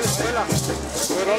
escuela. Pero